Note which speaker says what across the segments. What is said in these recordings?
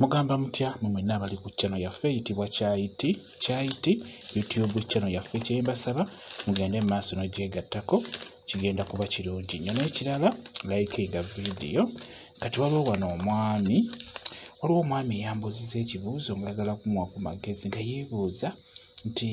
Speaker 1: mugamba mutya mu mwenna abali ku channel yaffe eyitibwa kyayiti kyayiti youtube channel yaffe kyembasaba mugende mu maaso n'ogyegattako kigenda kuba kirungi nnyo n'ekirala likinga vidiyo kati waliwo wano omwami waliwo omwami eyambuuziza ekibuuzo ngaayagala kumuwa ku magezi nga yeebuuza nti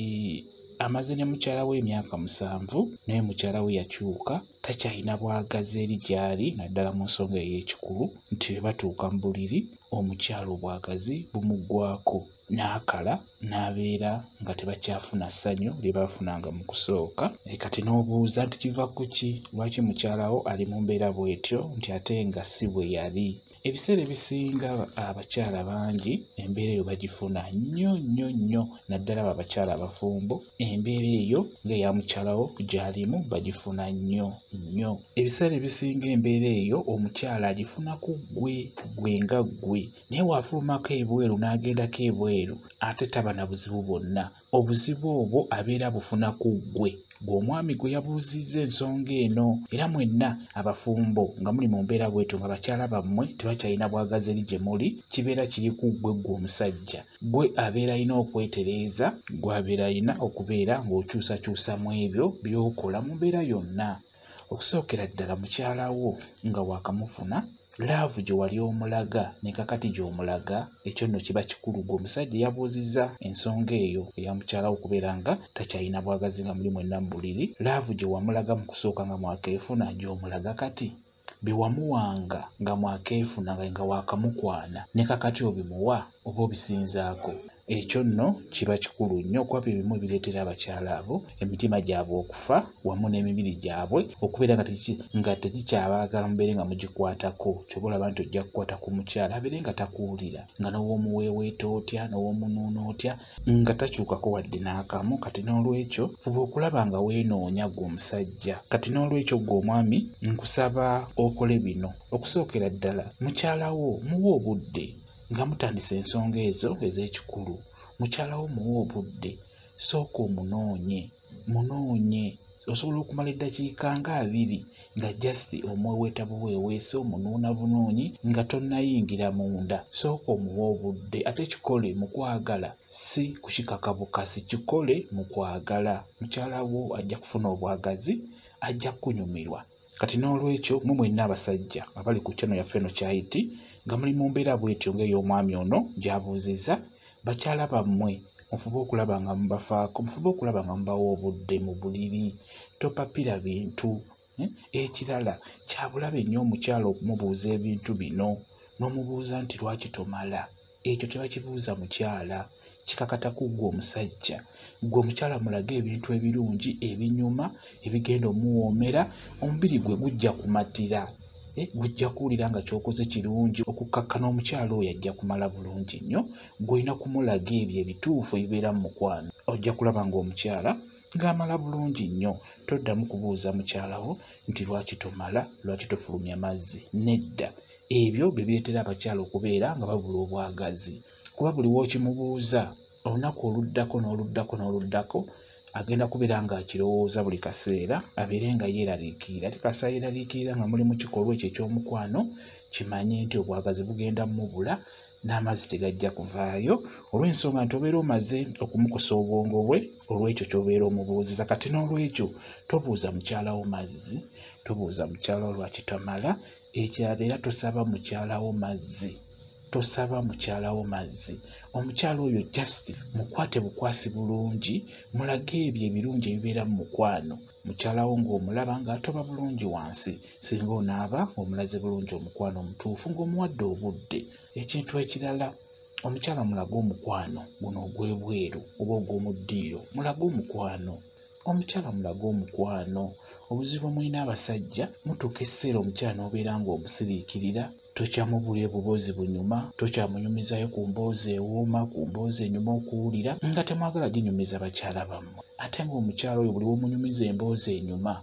Speaker 1: amaze ne mukyala we emyaka musanvu naye mukyala we yakyuka takyalina bwagazi eri gy'ali naddala mu nsonga ey'ekikulu nti bwe batuuka mu buliri omukyala obwagazi bumuggwako n'akala n'abeera nga tebakyafuna ssanyu lye baafunanga mu kusooka. E kati n'obuuza nti kiva ku ki? Lwaki mukyalawo ali mu mbeera bw'etyo nti ate nga si bwe yali? Ebiseera ebisinga abakyala bangi embeera eyo bagifuna nnyo nnyo nnyo naddala abo abakyala abafumbo. Embeera eyo ng'eya mukyalawo gy'alimu bagifuna nnyo nnyo. Ebiseera ebisinga embeera eyo omukyala agifuna ku ggwe ggwe nga ggwe. Naye bw'afulumako ebweru n'agendako ebweru ate taba na buzibu bwonna. Obuzibu obwo abeera bufuna ku ggwe gw'omwami gwe yabuuzizza ensonga eno. Era mwenna abafumbo nga muli mu mbeera bwetyo nga bakyala bammwe tebakyalina bwagazi eri gye muli kibeera kiri ku ggwe ggwe omusajja. Gwe abeera alina okwetereeza gwe abeera alina okubeera ng'okyusakyusa mu ebyo by'okola mu mbeera yonna. Okusookera ddala mukyala wo nga waakamufuna laavu gye wali omulaga ne kakati gy'omulaga ekyo nno kiba kikulu. Gwe omusajja yabuuzizza ensonga eyo eya mukyala wo okubeera nga takyalina bwagazi nga muli mwenna mu buliri laavu gye wamulaga mu kusooka nga mwakeefuna gy'omulaga kati bye wamuwanga nga mwakeefuna nga waakamukwana ne kakati obimuwa oba obisinzaako ekyo nno kiba kikulu nnyo kuba bye bimu ebireetera abakyala abo emitima gyabwe okufa wamu n'emibiri gyabwe okubeera nga tegikyabaagala mubeere nga mugikwatako. Kyoba olaba nti ojja kukwata ku mukyala abeere nga takuwulira nga n'owoomuweeweeta otya n'owoomunuuna otya nga takyukako wadde n'akamu. Kati n'olwekyo fuba okulaba nga weenoonya ggwe omusajja. Kati n'olwekyo ggwe omwami nkusaba okole bino. Okusookera ddala mukyala wo muwe obudde nga mutandisa ensonga ezo ez'ekikulu. Mukyalawo muwe obudde sooka omunoonye munoonye osobola okumala eddakiika nga abiri nga jasiti omweweeta buweeweese omunuuna bunoonyi nga tonnayingira munda. Sooka omuwe obudde ate kikole mu kwagala si kukikaka bukasi kikole mu kwagala. Mukyala wo ajja kufuna obwagazi ajja kunyumirwa. Kati n'olwekyo mu mwenna abasajja abali ku kyano yaffe eno kyayiti nga muli mu mbeera bwetyo ng'ey'omwami ono gy'abuuzizza bakyala bammwe mufube okulaba nga mubafaako mufube okulaba nga mubawa obudde mu buliri topapira bintu ekirala. Kyabulabe nnyo omukyala okumubuuza ebintu bino n'omubuuza nti lwaki tomala? Ekyo tebakibuuza mukyala kikakata ku ggwe omusajja. Ggwe omukyala mulage ebintu ebirungi ebinyuma ebigenda omuwoomera omubiri gwe gujja kumatira gujja kuwulira nga kyokoze kirungi okukkakkana omukyala oyo ajja kumala bulungi nnyo gw'olina kumulaga ebyo ebituufu ebibeera mu mukwano. Ojja kulaba ng'omukyala ng'amala bulungi nnyo toddamu kubuuza mukyala wo nti lwaki tomala? Lwaki tofulumya mazzi? Nedda. Ebyo bye bireetera abakyala okubeera nga babula obwagazi. Kuba buli wookimubuuza olunaku oluddako n'oluddako n'oluddako agenda kubeera ng'akirowooza buli kaseera abeere nga yeeraliikirira. Ate kasa yeeraliikirira nga muli mu kikolwa ekyo eky'omukwano kimanye nti obwagazi bugenda mubula n'amazzi tegajja kuvaayo. Olw'ensonga nti obeera omaze okumukosa obwongo bwe olw'ekyo ky'obeera omubuuziza kati n'olwekyo tobuuza mukyalawo mazzi tobuuza mukyalawo lwaki tamala. Ekirala era tosaba mukyalawo mazzi tosaba mukyalawo mazzi. Omukyala oyo just mukwate bukwasi bulungi mulage ebyo ebirungi ebibeera mu mukwano. Mukyalawo ng'omulaba ng'atoba bulungi wansi singa onaaba ng'omulaze bulungi omukwano omutuufu ng'omuwadde obudde. Ekintu ekirala omukyala mulage omukwano guno ogw'ebweru oba ogw'omuddiiro mulage omukwano omukyala mulage omukwano obuzibu mulina abasajja mutuuka ekiseera omukyala n'obeera ng'omusiriikirira tokyamubulya bubuuzi bunyuma tokyamunyumizayo ku mboozi ewooma ku mboozi enyuma okuwulira nga temwagala ginyumiza bakyala bammwe. Ate ng'omukyala oyo buli womunyumiza emboozi enyuma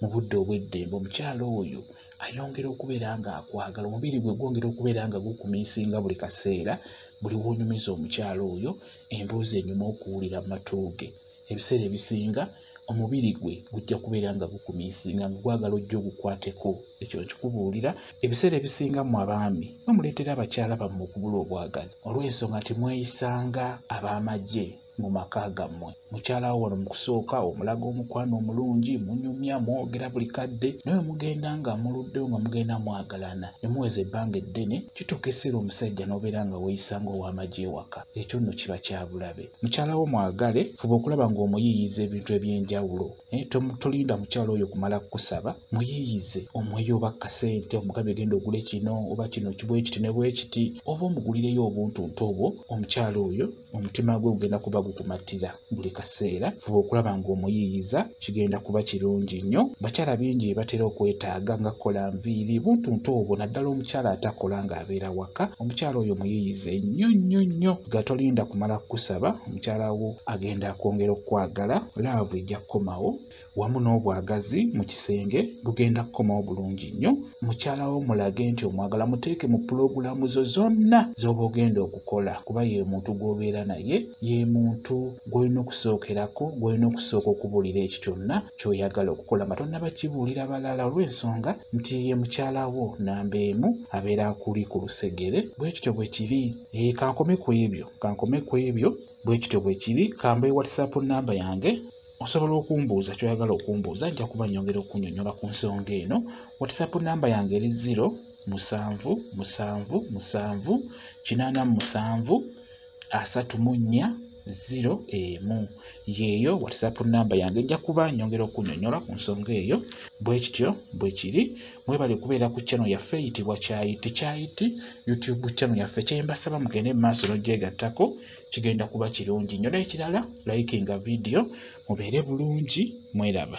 Speaker 1: mu budde obw'eddembe omukyala oyo ayongera okubeera ng'akwagala omubiri gwe gwongera okubeera nga gukumiisinga buli kaseera buli woonyumiza omukyala oyo emboozi enyuma okuwulira mu matu ge. Ebiseera ebisinga omubiri gwe gujja kubeera nga gukumiisinga nga gwagala ojja ogukwateko. Ekyo nkikubuulira ebiseera ebisinga mu abaami. Bamuleetera abakyala bammwe okubula obwagazi olw'ensonga timweyisanga ab'amagye mu maka gammwe mukyala wo wano mu kusooka omulaga omukwano omulungi munyumya mwogera buli kadde naye mugenda nga muluddewo nga mugenda mwagalana. Ne muweza ebbanga eddene kituuka ekiseera omusajja n'obeera nga weeyisanga ow'amagye ewaka. Ekyo nno kiba kya bulabe. Mukyala wo mwagale fuba okulaba ng'omuyiiyiza ebintu eby'enjawulo. Naye tolinda mukyala oyo kumala kukusaba muyiiyize omweyo oba kasente omugambye genda ogule kino oba kino bwe kiti ne bwe kiti. Oba omugulireyo obuntuntu obwo omukyala oyo omutima gwe gugenda kuba gukumatira buli kaseera fuba okulaba ng'omuyiiyiza kigenda kuba kirungi nnyo. Bakyala bingi batera okwetaaga nga kola nviiri buntuntu obwo naddala omukyala atakola ng'abeera waka. Omukyala oyo muyiiyize nnyo nnyo nnyo nga tolinda kumala kukusaba. Omukyala wo agenda akwongera okwagala. Laavu ejja kukomawo wamu n'obwagazi mu kisenge bugenda kukomawo bulungi nnyo. Mukyala wo mulage nti omwagala muteeke mu pulogulaamu zo zonna z'oba ogenda okukola kuba ye muntu gw'obeera naye ye muntu gw'olina okusookerako gw'olina okusooka okubuulira ekyo kyonna ky'oyagala okukola nga tonnabakibuulira balala olw'ensonga nti ye mukyala wo namba emu abeera akuli ku lusegere. Bwe kityo bwe kiri ee kankome ku ebyo kankome ku ebyo bwe kityo bwe kiri kambe whatsapp namba yange osobola okumbuuza kyoyagala okumbuuza nja kuba nyongera okunnyonnyola ku nsonga eno. Whatsapp namba yange eri ziro musanvu musanvu musanvu kinaana mu musanvu asatu mu nnya ziro emu yeeyo whatsapp namba yange nja kuba nyongera okunnyonnyola ku nsonga eyo. Bwe kityo bwe kiri mwebale kubeera ku channel yaffe eyitibwa kyayiti kyayiti. Youtube channel yaffe kyembasaba mugende mu maaso n'ogyegattako kigenda kuba kirungi. Nnyo n'ekirala likinga vidiyo mubeere bulungi mweraba